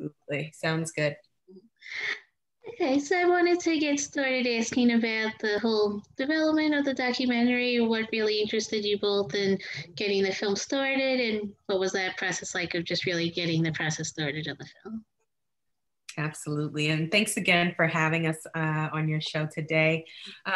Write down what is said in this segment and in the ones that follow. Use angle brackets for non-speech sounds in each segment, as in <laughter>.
Absolutely. Sounds good. Okay, so I wanted to get started asking about the whole development of the documentary, what really interested you both in getting the film started, and what was that process like of just really getting the process started on the film? Absolutely. And thanks again for having us uh, on your show today.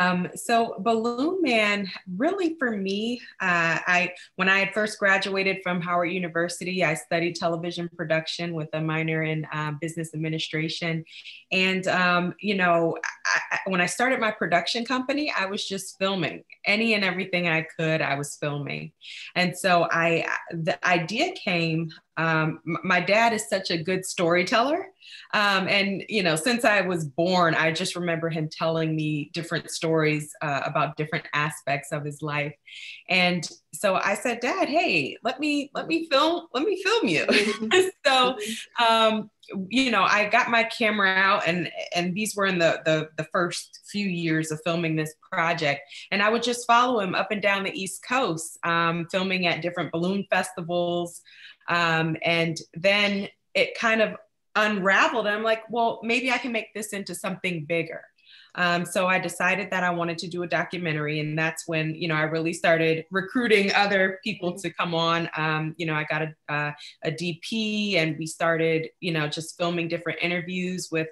Um, so Balloon Man, really for me, uh, I when I had first graduated from Howard University, I studied television production with a minor in uh, business administration. And, um, you know, I, when I started my production company, I was just filming any and everything I could, I was filming. And so I, the idea came um, my dad is such a good storyteller. Um, and, you know, since I was born, I just remember him telling me different stories uh, about different aspects of his life. And so I said, Dad, hey, let me, let me film, let me film you. <laughs> so, um, you know, I got my camera out and, and these were in the, the, the first few years of filming this project. And I would just follow him up and down the East Coast, um, filming at different balloon festivals, um, and then it kind of unraveled. I'm like, well, maybe I can make this into something bigger. Um, so I decided that I wanted to do a documentary, and that's when you know I really started recruiting other people to come on. Um, you know, I got a, uh, a DP, and we started you know just filming different interviews with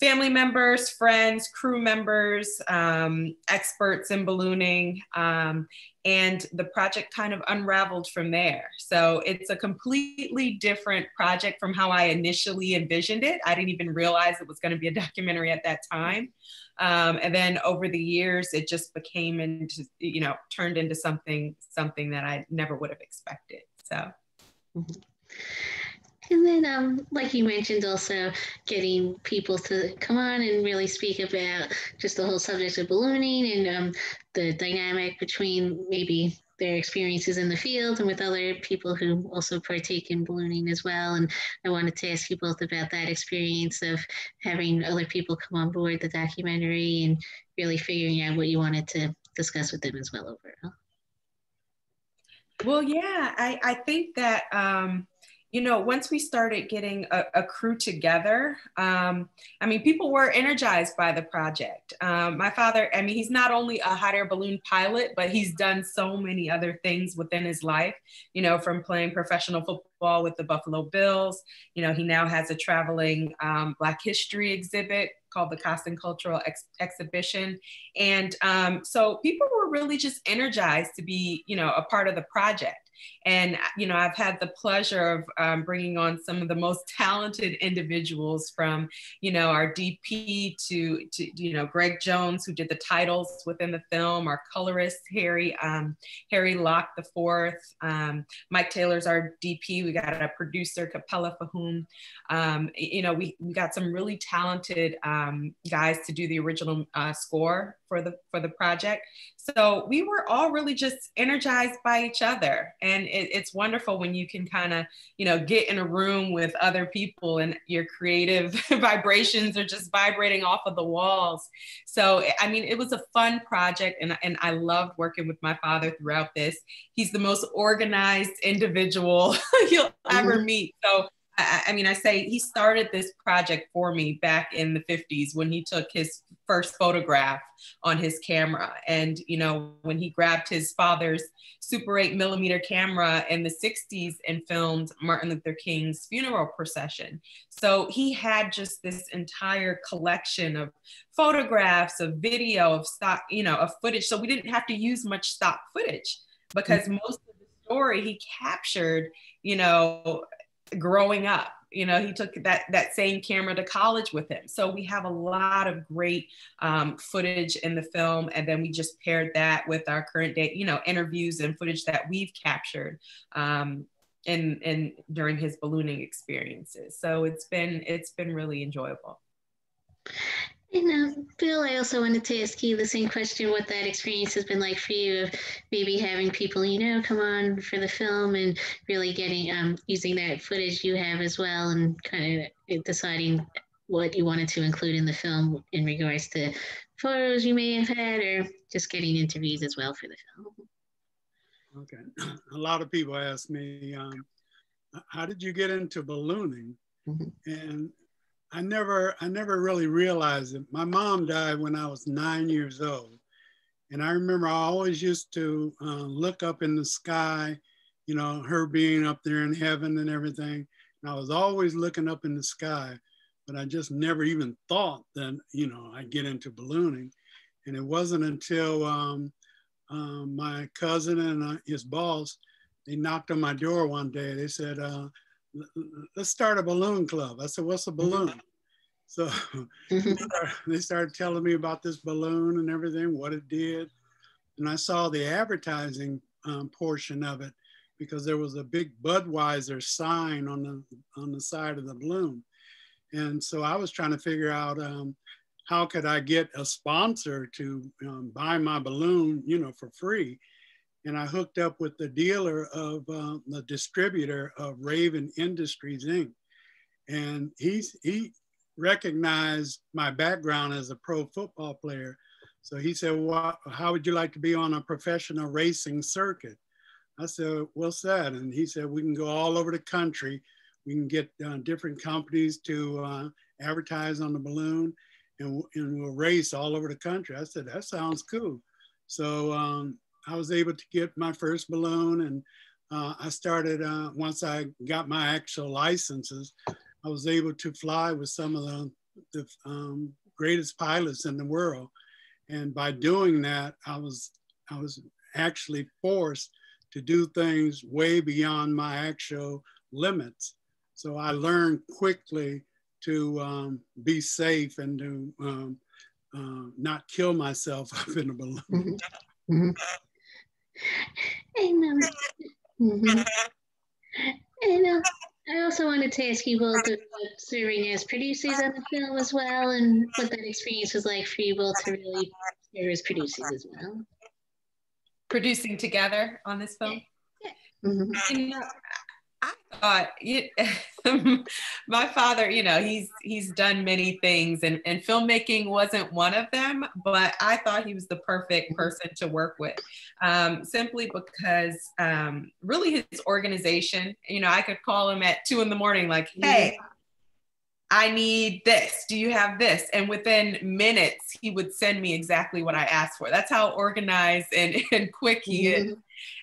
family members, friends, crew members, um, experts in ballooning. Um, and the project kind of unraveled from there. So it's a completely different project from how I initially envisioned it. I didn't even realize it was going to be a <laughs> documentary at that time. Um, and then over the years, it just became into, you know, turned into something, something that I never would have expected. So. Mm-hmm. And then, um, like you mentioned, also getting people to come on and really speak about just the whole subject of ballooning and um, the dynamic between maybe their experiences in the field and with other people who also partake in ballooning as well. And I wanted to ask you both about that experience of having other people come on board the documentary and really figuring out what you wanted to discuss with them as well overall. Well, yeah, I, I think that um, you know, once we started getting a, a crew together, um, I mean, people were energized by the project. Um, my father, I mean, he's not only a hot air balloon pilot, but he's done so many other things within his life, you know, from playing professional football with the Buffalo Bills. You know, he now has a traveling um, Black history exhibit called the Costen Cultural Ex- Exhibition. And um, so people were really just energized to be, you know, a part of the project. And, you know, I've had the pleasure of um, bringing on some of the most talented individuals from, you know, our DP to, to, you know, Greg Jones, who did the titles within the film, our colorist, Harry, um, Harry Locke the fourth, um, Mike Taylor's our DP. We got a producer, Capella Fahum. Um, you know, we, we got some really talented um, guys to do the original uh, score for the for the project. So we were all really just energized by each other, and it, it's wonderful when you can kind of you know get in a room with other people and your creative <laughs> vibrations are just vibrating off of the walls. So I mean, it was a fun project, and and I loved working with my father throughout this. He's the most organized individual <laughs> you'll ever mm-hmm. meet. So I, I, mean, I say he started this project for me back in the 50s when he took his first photograph on his camera. And, you know, when he grabbed his father's Super 8 millimeter camera in the 60s and filmed Martin Luther King's funeral procession. So he had just this entire collection of photographs, of video, of stock, you know, of footage. So we didn't have to use much stock footage because mm-hmm. most of the story he captured, you know, growing up you know he took that that same camera to college with him. So we have a lot of great um, footage in the film. And then we just paired that with our current day you know interviews and footage that we've captured um, in in during his ballooning experiences. So it's been it's been really enjoyable and um, Bill, I also wanted to ask you the same question: what that experience has been like for you, of maybe having people you know come on for the film and really getting um, using that footage you have as well, and kind of deciding what you wanted to include in the film in regards to photos you may have had, or just getting interviews as well for the film. Okay, <clears throat> a lot of people ask me, um, how did you get into ballooning? Mm-hmm. And I never, I never really realized it. My mom died when I was nine years old. And I remember I always used to uh, look up in the sky, you know, her being up there in heaven and everything. And I was always looking up in the sky, but I just never even thought that, you know, I'd get into ballooning. And it wasn't until um, um, my cousin and uh, his boss, they knocked on my door one day. They said, uh, let's start a balloon club. I said, what's a mm-hmm. balloon? So <laughs> mm-hmm. they started telling me about this balloon and everything, what it did. And I saw the advertising um, portion of it because there was a big Budweiser sign on the, on the side of the balloon. And so I was trying to figure out um, how could I get a sponsor to um, buy my balloon, you know, for free. And I hooked up with the dealer of uh, the distributor of Raven Industries Inc. And he's, he recognized my background as a pro football player. So he said, well, how would you like to be on a professional racing circuit? I said, what's that? And he said, we can go all over the country. We can get uh, different companies to uh, advertise on the balloon and, and we'll race all over the country. I said, that sounds cool. So um, I was able to get my first balloon and uh, I started, uh, once I got my actual licenses, I was able to fly with some of the, the um, greatest pilots in the world. And by doing that, I was, I was actually forced to do things way beyond my actual limits. So I learned quickly to um, be safe and to um, uh, not kill myself <laughs> up in a balloon. Mm-hmm. Mm-hmm. And, um, mm-hmm. <laughs> and uh, I also wanted to ask you both about serving as producers on the film as well, and what that experience was like for you both to really serve as producers as well. Producing together on this film. Yeah. yeah. Mm-hmm. You know, I thought you, <laughs> my father, you know, he's he's done many things, and and filmmaking wasn't one of them. But I thought he was the perfect mm-hmm. person to work with, um, simply because um, really his organization. You know, I could call him at two in the morning, like, "Hey, I need this. Do you have this? And within minutes, he would send me exactly what I asked for. That's how organized and, <laughs> and quick he mm-hmm. is.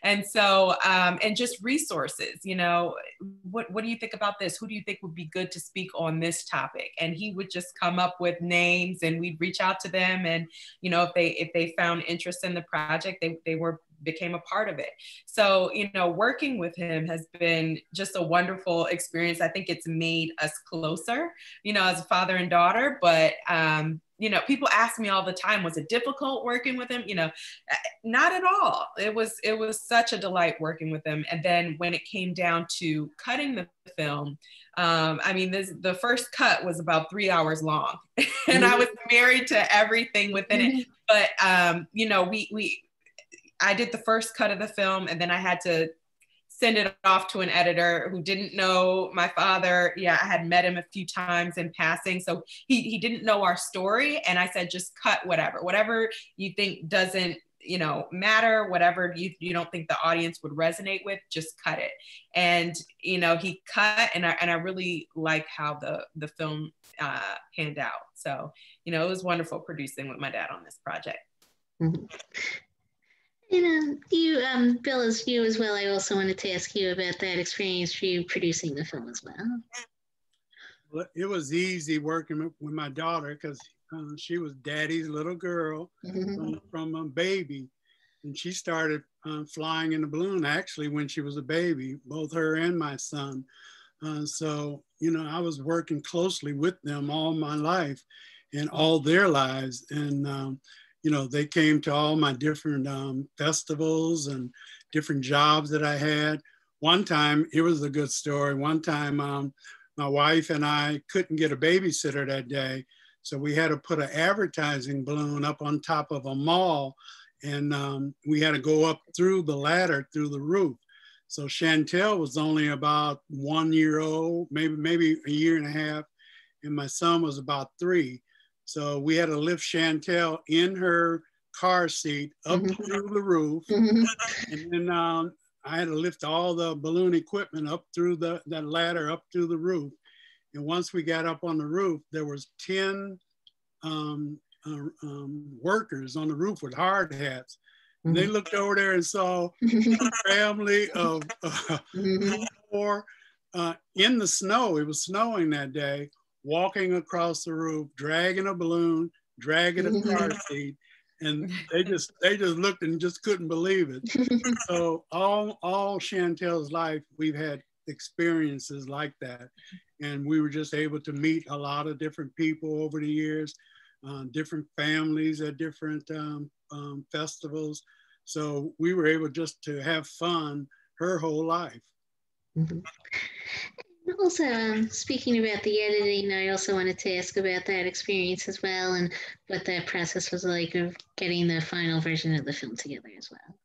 And so, um, and just resources, you know, what, what do you think about this? Who do you think would be good to speak on this topic? And he would just come up with names and we'd reach out to them. And, you know, if they, if they found interest in the project, they, they were became a part of it. So, you know, working with him has been just a wonderful experience. I think it's made us closer, you know, as a father and daughter. But, um, you know, people ask me all the time, was it difficult working with him? You know, eh, not at all. It was it was such a delight working with him. And then when it came down to cutting the film, um, I mean, this the first cut was about three hours long, <laughs> and mm-hmm. I was married to everything within mm-hmm. it. But um, you know, we we I did the first cut of the film and then I had to send it off to an editor who didn't know my father. Yeah, I had met him a few times in passing. So he, he didn't know our story. And I said, just cut whatever, whatever you think doesn't, you know, matter, whatever you, you don't think the audience would resonate with, just cut it. And, you know, he cut and I, and I really like how the, the film uh, panned out. So, you know, it was wonderful producing with my dad on this project. Mm-hmm. And um, you, um, Bill, as you as well, I also wanted to ask you about that experience for you producing the film as well. Well, it was easy working with my daughter because uh, she was daddy's little girl mm-hmm. from, from, a baby. And she started uh, flying in the balloon actually when she was a baby, both her and my son. Uh, so, you know, I was working closely with them all my life and all their lives. And um, you know, they came to all my different um, festivals and different jobs that I had. One time, it was a good story. One time, um, my wife and I couldn't get a babysitter that day. So we had to put an advertising balloon up on top of a mall and um, we had to go up through the ladder through the roof. So Chantal was only about one year old, maybe maybe a year and a half, and my son was about three. So we had to lift Chantal in her car seat up mm-hmm. through the roof. Mm-hmm. And then um, I had to lift all the balloon equipment up through the that ladder up through the roof. And once we got up on the roof, there was 10 um, uh, um, workers on the roof with hard hats. And they mm-hmm. looked over there and saw a <laughs> family of uh, <laughs> mm-hmm. four uh, in the snow. It was snowing that day, walking across the roof, dragging a balloon, dragging a car <laughs> seat, and they just they just looked and just couldn't believe it. <laughs> so all all Chantal's life, we've had experiences like that, and we were just able to meet a lot of different people over the years, uh, different families at different um, um, festivals. So we were able just to have fun her whole life. Mm-hmm. Also, um, speaking about the editing, I also wanted to ask about that experience as well and what that process was like of getting the final version of the film together as well.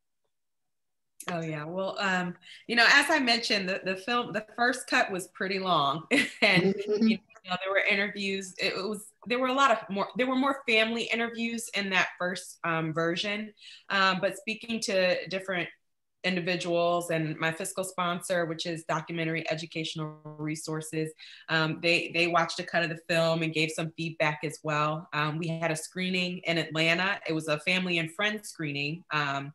Oh yeah, well, um, you know, as I mentioned, the, the film, the first cut was pretty long, <laughs> and mm-hmm. you know, there were interviews. It was there were a lot of more. There were more family interviews in that first um, version, um, but speaking to different individuals and my fiscal sponsor, which is Documentary Educational Resources. Um, they they watched a cut of the film and gave some feedback as well. Um, we had a screening in Atlanta. It was a family and friends screening, um,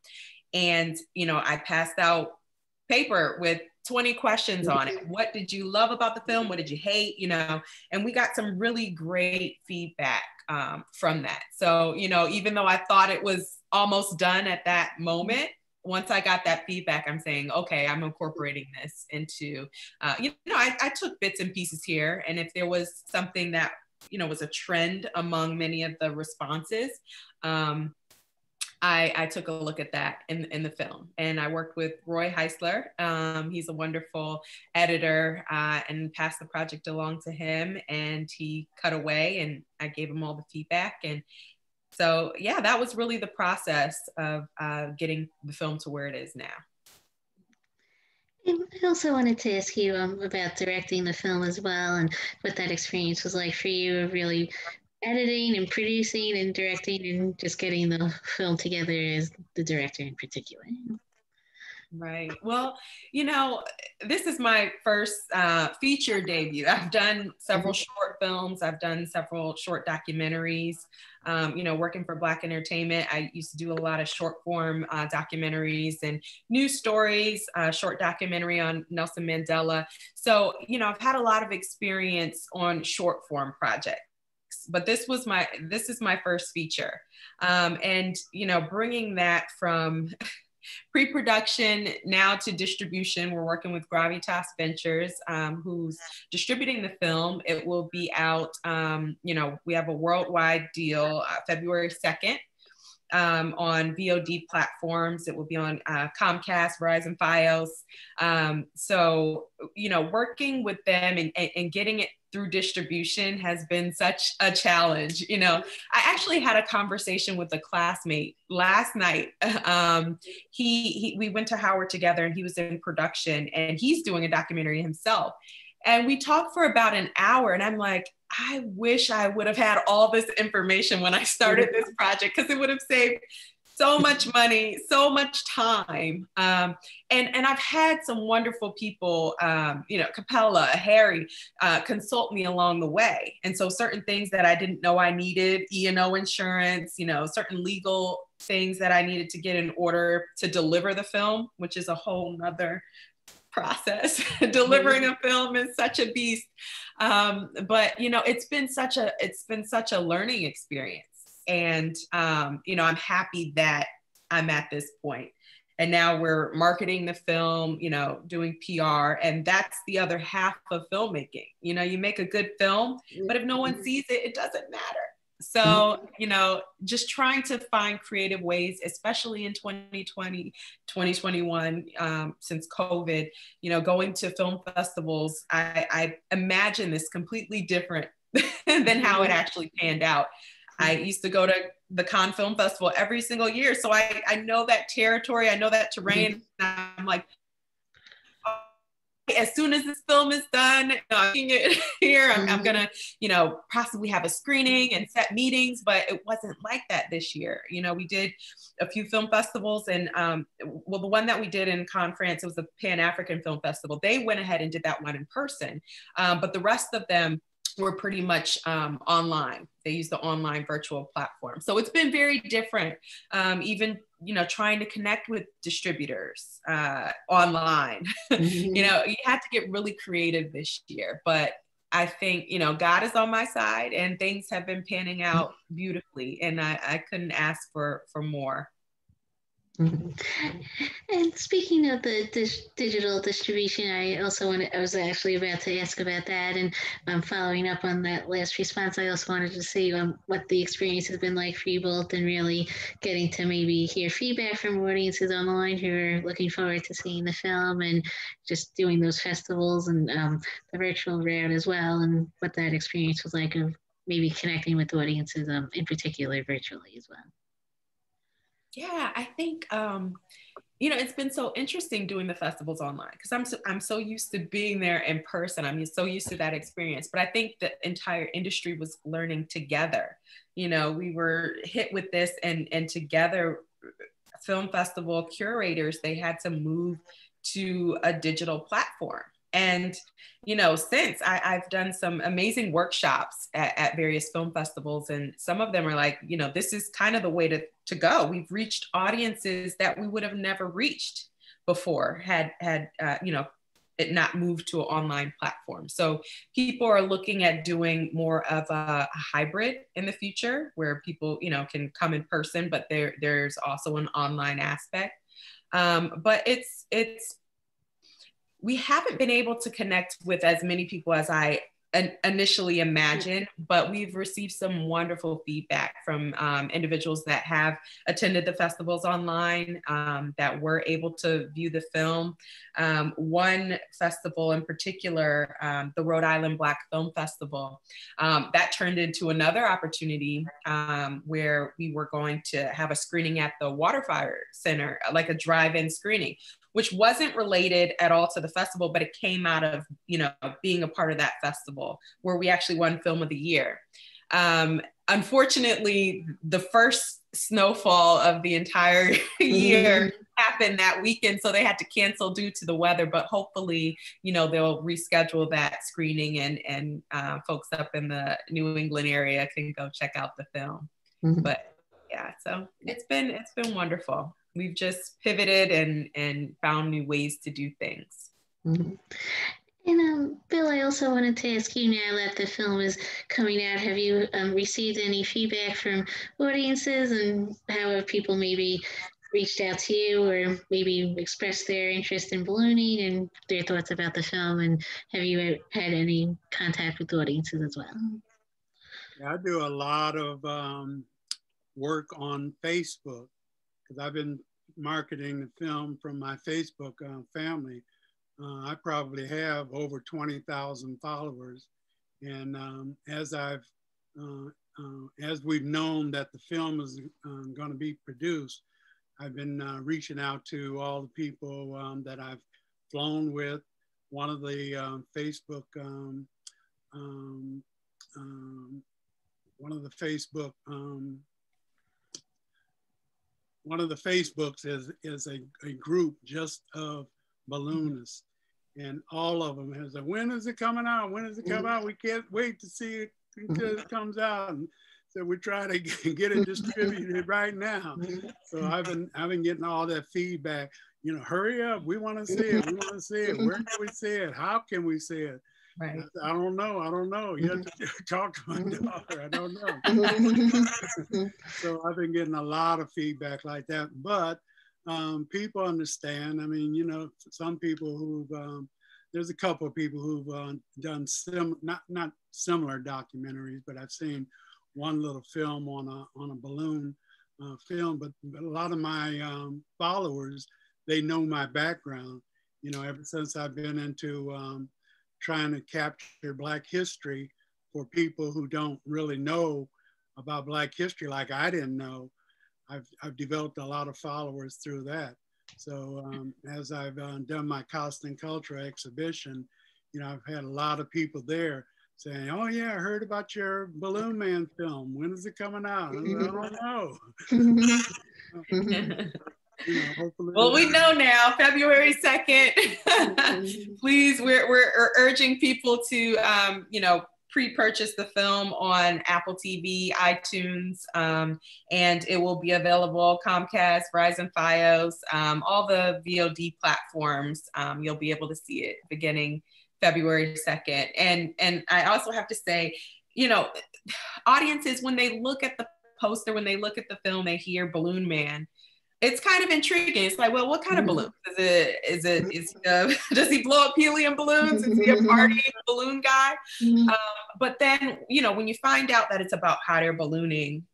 and you know I passed out paper with 20 questions on it. What did you love about the film? What did you hate? You know, and we got some really great feedback um, from that. So, you know, even though I thought it was almost done at that moment, once I got that feedback, I'm saying, okay, I'm incorporating this into, uh, you know, I, I took bits and pieces here. And if there was something that, you know, was a trend among many of the responses, um, I, I, took a look at that in, in the film and I worked with Roy Heisler. Um, he's a wonderful editor uh, and passed the project along to him and he cut away and I gave him all the feedback and so yeah, that was really the process of uh, getting the film to where it is now. I also wanted to ask you um, about directing the film as well, and what that experience was like for you of really editing and producing and directing and just getting the film together as the director in particular. Right. Well, you know, this is my first uh, feature debut. I've done several mm-hmm. short films, I've done several short documentaries. Um, you know, working for Black Entertainment, I used to do a lot of short form uh, documentaries and news stories, uh, short documentary on Nelson Mandela. So, you know, I've had a lot of experience on short form projects but this was my this is my first feature um, and you know bringing that from <laughs> pre-production now to distribution we're working with gravitas ventures um, who's distributing the film it will be out um, you know we have a worldwide deal uh, february 2nd um, on VOD platforms. It will be on uh, Comcast, Verizon, Fios. Um, so, you know, working with them and, and, and, getting it through distribution has been such a challenge. You know, I actually had a conversation with a classmate last night. <laughs> Um, he, he, we went to Howard together, and he was in production, and he's doing a documentary himself. And we talked for about an hour, and I'm like, I wish I would have had all this information when I started this project because it would have saved so much money, so much time. Um, and, and I've had some wonderful people, um, you know, Capella, Harry, uh, consult me along the way. And so certain things that I didn't know I needed, E&O insurance, you know, certain legal things that I needed to get in order to deliver the film, which is a whole nother process. <laughs> Delivering a film is such a beast. Um, but you know, it's been such a it's been such a learning experience. And um, you know, I'm happy that I'm at this point. And now we're marketing the film, you know, doing PR. And that's the other half of filmmaking. You know, you make a good film, but if no one sees it, it doesn't matter. So, mm-hmm. you know, just trying to find creative ways, especially in 2020, 2021, um, since COVID, you know, going to film festivals, I, I imagine this completely different <laughs> than how it mm-hmm. actually panned out. I mm-hmm. used to go to the Cannes Film Festival every single year. So I, I know that territory, I know that terrain. I'm like, as soon as this film is done, it <laughs> here, I'm, I'm, gonna, you know, possibly have a screening and set meetings, but it wasn't like that this year. You know, we did a few film festivals, and um, well, the one that we did in Cannes, France, it was the Pan African Film Festival. They went ahead and did that one in person, um, but the rest of them were pretty much um, online. They use the online virtual platform. So it's been very different. Um, even you know trying to connect with distributors uh, online. <laughs> Mm-hmm. you know you had to get really creative this year, but I think you know God is on my side, and things have been panning out beautifully, and I, I couldn't ask for for more. Mm-hmm. And speaking of the dis- digital distribution, I also wanted, I was actually about to ask about that. And um, following up on that last response, I also wanted to see um, what the experience has been like for you both and really getting to maybe hear feedback from audiences online who are looking forward to seeing the film and just doing those festivals and um, the virtual route as well, and what that experience was like of maybe connecting with audiences um, in particular virtually as well. Yeah, I think um, you know it's been so interesting doing the festivals online because I'm so, I'm so used to being there in person. I'm so used to that experience. But I think the entire industry was learning together. You know, we were hit with this, and and together, film festival curators they had to move to a digital platform and, you know, since I, have done some amazing workshops at, at, various film festivals, and some of them are like, you know, this is kind of the way to, to go. We've reached audiences that we would have never reached before had, had uh, you know, it not moved to an online platform. So people are looking at doing more of a, a, hybrid in the future where people, you know, can come in person, but there there's also an online aspect. Um, but it's it's we haven't been able to connect with as many people as I initially imagined, but we've received some wonderful feedback from um, individuals that have attended the festivals online, um, that were able to view the film. Um, one festival in particular, um, the Rhode Island Black Film Festival, um, that turned into another opportunity um, where we were going to have a screening at the Waterfire Center, like a drive-in screening, which wasn't related at all to the festival, but it came out of, you know, being a part of that festival where we actually won Film of the Year. Um, unfortunately, the first snowfall of the entire <laughs> year mm-hmm. happened that weekend, so they had to cancel due to the weather. But hopefully, you know, they'll reschedule that screening, and and uh, folks up in the New England area can go check out the film. Mm-hmm. But yeah, so it's been it's been wonderful we've just pivoted and and found new ways to do things. Mm-hmm. And um, Bill, I also wanted to ask you now that the film is coming out, have you um, received any feedback from audiences and how have people maybe reached out to you or maybe expressed their interest in ballooning and their thoughts about the film? And have you had any contact with audiences as well? Yeah, I do a lot of um, work on Facebook because I've been marketing the film from my Facebook uh, family. Uh, I probably have over 20,000 followers. And um, as I've, uh, uh as we've known that the film is um, going to be produced, I've been uh, reaching out to all the people um, that I've flown with. One of the um, Facebook, um, um, one of the Facebook one of the Facebooks is, is a, a group just of balloonists. And all of them has a, when is it coming out? When does it come out? We can't wait to see it until it comes out. And so we try to <laughs> get it distributed right now. So I've been, I've been getting all that feedback. You know, hurry up. We want to see it. We want to see it. Where can we see it? How can we see it? Right. I, I, don't know. I don't know. You have to <laughs> talk to my daughter. I don't know. <laughs> so I've been getting a lot of feedback like that. But um, people understand. I mean, you know, some people who've um, there's a couple of people who've uh, done sim not not similar documentaries, but I've seen one little film on a on a balloon uh, film. But, but, a lot of my um, followers, they know my background. You know, ever since I've been into um, trying to capture Black history for people who don't really know about Black history like I didn't know. I've, I've developed a lot of followers through that. So um, as I've uh, done my Costen culture exhibition, you know, I've had a lot of people there saying, "Oh yeah, I heard about your Balloon Man film. When is it coming out?" I, don't know. <laughs> <laughs> well, we know now, February 2nd. <laughs> Please, we're, we're urging people to, um, you know, pre-purchase the film on Apple TV, iTunes, um, and it will be available Comcast, Verizon, FiOS, um, all the VOD platforms. Um, you'll be able to see it beginning February 2nd. And and I also have to say, you know, <sighs> audiences when they look at the poster, when they look at the film, they hear Balloon Man it's kind of intriguing. It's like, well, what kind of mm-hmm. balloon is it? Is it is uh, <laughs> does he blow up helium balloons? Is he a party balloon guy? Mm-hmm. Um, but then you know when you find out that it's about hot air ballooning,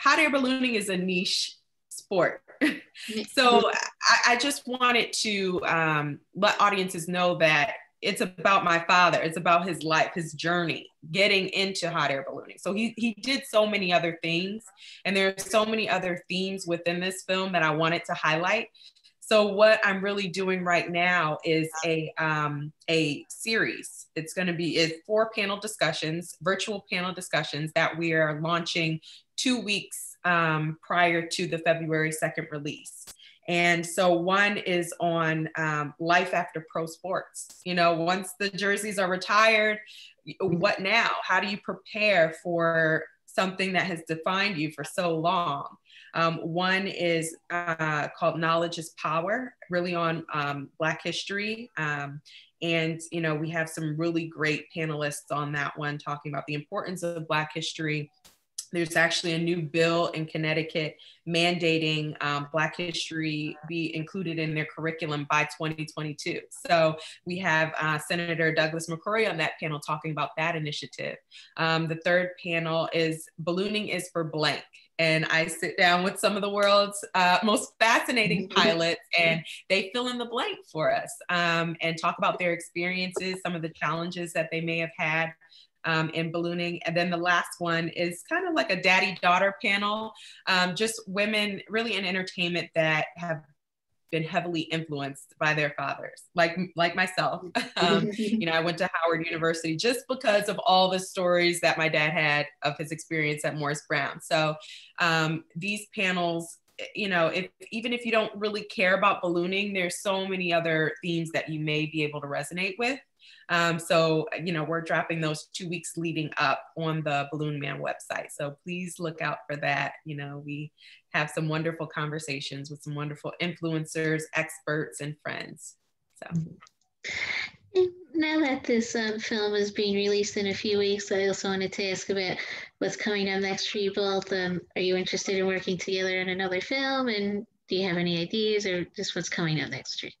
hot air ballooning is a niche sport. <laughs> so I, I, just wanted to um, let audiences know that it's about my father. It's about his life, his journey, getting into hot air ballooning. So he he did so many other things, and there are so many other themes within this film that I wanted to highlight. So what I'm really doing right now is a um, a series. It's going to be is four panel discussions, virtual panel discussions that we are launching two weeks um, prior to the February 2nd release. And so one is on um, life after pro sports. You know, once the jerseys are retired, what now? How do you prepare for something that has defined you for so long? Um, one is uh, called Knowledge is Power, really on um, Black history. Um, and, you know, we have some really great panelists on that one talking about the importance of Black history there's actually a new bill in Connecticut mandating um, Black history be included in their curriculum by 2022. So we have uh, Senator Douglas McCrory on that panel talking about that initiative. Um, the third panel is Ballooning is for Blank. And I sit down with some of the world's uh, most fascinating <laughs> pilots, and they fill in the blank for us um, and talk about their experiences, some of the challenges that they may have had um, in ballooning. And then the last one is kind of like a daddy daughter panel, um, just women really in entertainment that have been heavily influenced by their fathers, like like myself. <laughs> <laughs> Um, you know, I went to Howard University just because of all the stories that my dad had of his experience at Morris Brown. So um, these panels you know if even if you don't really care about ballooning there's so many other themes that you may be able to resonate with um, so, you know, we're dropping those two weeks leading up on the Balloon Man website. So please look out for that. You know, we have some wonderful conversations with some wonderful influencers, experts, and friends. So. Now that this um, film is being released in a few weeks, I also wanted to ask about what's coming up next for you both. Um, are you interested in working together in another film? And do you have any ideas or just what's coming up next year?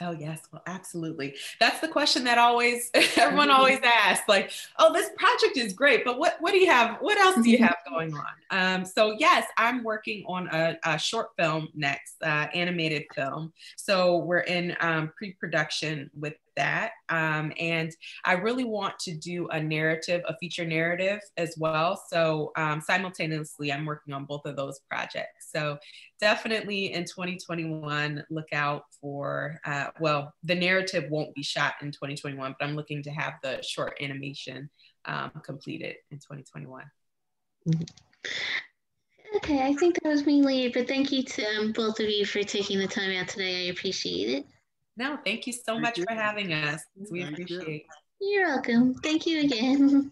Oh yes, well, absolutely. That's the question that always <laughs> everyone always asks. Like, oh, this project is great, but what what do you have? What else do you have going on? Um, so yes, I'm working on a, a short film next, uh, animated film. So we're in um, pre-production with that. Um, and I really want to do a narrative, a feature narrative as well. So um, simultaneously, I'm working on both of those projects. So definitely in 2021, look out for, uh, well, the narrative won't be shot in 2021, but I'm looking to have the short animation um, completed in 2021. Mm-hmm. Okay, I think that was mainly it, but thank you to um, both of you for taking the time out today. I appreciate it. No, thank you so thank much you. for having us. We thank appreciate you. You're welcome. Thank you again. <laughs>